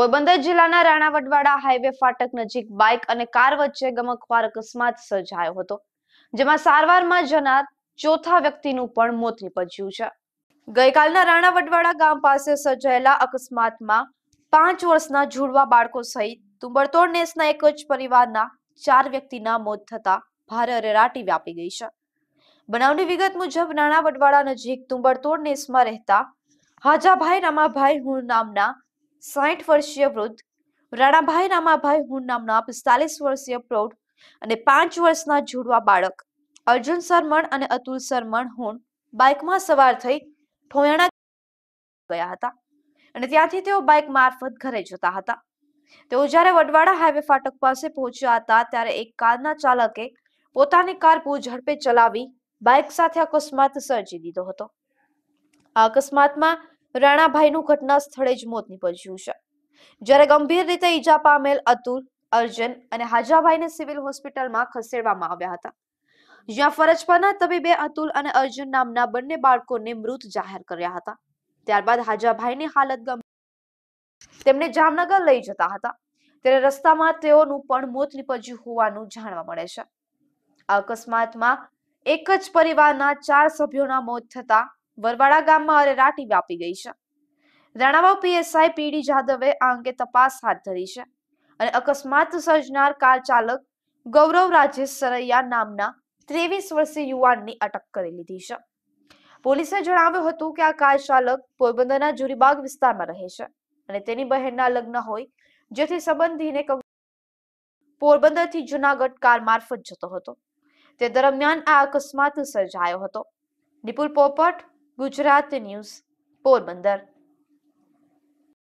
પોરબંદર જિલ્લાના રાણા વડવાડા હાઈવે ફાટક નજીક બાઇક અને કાર વચ્ચે ગમકવાર અકસ્માત સર્જાયો હતો, જેમાં સારવારમાં જનાર ચોથા વ્યક્તિનું પણ મોત નીપજ્યું છે. ગઈકાલના રાણા વડવાડા ગામ પાસે સર્જાયેલા અકસ્માતમાં પાંચ વર્ષના જુડવા બાળકો સહિત તુંબરતોડ નેસના એક જ પરિવારના ચાર વ્યક્તિના મોત થતા ભારે અરેરાટી વ્યાપી ગઈ છે. બનાવની વિગત મુજબ રાણાવડવાડા નજીક તુંબરતોડ નેસમાં રહેતા હાજાભાઈ રામાભાઈ હું નામના સાઠ વર્ષીય વૃદ્ધ, રાણાભાઈ રામાભાઈ હું નામના પિસ્તાલીસ વર્ષીય પ્રૌઢ અને પાંચ વર્ષના જોડવા બાળક, અર્જુન સરમણ અને અતુલ સરમણ હું બાઇકમાં સવાર થઈ ઠોયાણા ગયા હતા અને ત્યાંથી તેઓ બાઇક મારફત ઘરે જતા હતા. તેઓ જ્યારે વડવાડા હાઈવે ફાટક પાસે પહોંચ્યા હતા ત્યારે એક કારના ચાલકે પોતાની કાર પૂર ઝડપે ચલાવી બાઇક સાથે અકસ્માત સર્જી દીધો હતો. આ અકસ્માતમાં રાણાભાઈનું ઘટના સ્થળે જ મોત નીપજ્યું છે. જ્યારે ગંભીર રીતે ઈજા પામેલ અતુલ, અર્જન અને હાજાભાઈને સિવિલ હોસ્પિટલમાં ખસેડવામાં આવ્યા હતા. જ્યાં ફરજ પરના તબીબે અતુલ અને અર્જુન નામના બંને બાળકોને મૃત જાહેર કર્યા હતા. ત્યારબાદ હાજાભાઈની હાલત ગંભીર તેમને જામનગર લઈ જતા હતા. ત્યારે રસ્તામાં તેઓનું પણ મોત નીપજ્યું હોવાનું જાણવા મળે છે. અકસ્માતમાં એક જ પરિવારના ચાર સભ્યોના મોત થતા વરવાડા ગામમાં અરેરાટી વ્યાપી ગઈ છે. રાણાવાવ પીએસઆઈ પીડી જાદવે આ અંગે તપાસ હાથ ધરી છે અને અકસ્માત સર્જનાર કાર ચાલક ગૌરવ રાજેશ સરૈયા નામના ત્રેવીસ વર્ષીય યુવાનની અટક કરી લીધી છે. પોલીસે જણાવ્યું હતું કે આ કાર ચાલક પોરબંદરના જુરીબાગ વિસ્તારમાં રહે છે અને તેની બહેનના લગ્ન હોય જેથી સંબંધીને પોરબંદરથી જુનાગઢ કાર મારફત જતો હતો. તે દરમિયાન આ અકસ્માત સર્જાયો હતો. નિપુલ પોપટ ગુજરાત ન્યૂઝ પોરબંદર